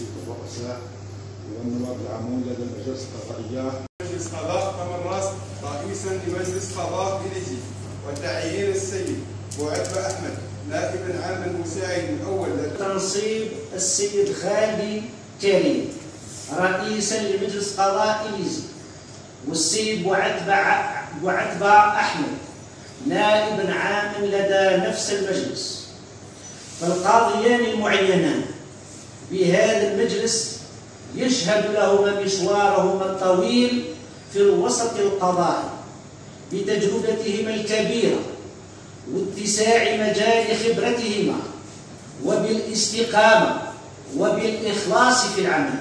تنسيق الرؤساء والنواب العامون لدى المجالس القضائية. مجلس قضاء تمرس رئيسا لمجلس قضاء بليجي وتعيين السيد بوعتبة أحمد نائبا عاما مساعد الأول. تنصيب السيد غالي كريم رئيسا لمجلس قضاء إليزي والسيد وعتبة بوعتبة أحمد نائب عاما لدى نفس المجلس. فالقاضيان المعينان بهذا المجلس يشهد لهما مشوارهما الطويل في الوسط القضائي بتجربتهما الكبيرة واتساع مجال خبرتهما وبالاستقامة وبالإخلاص في العمل.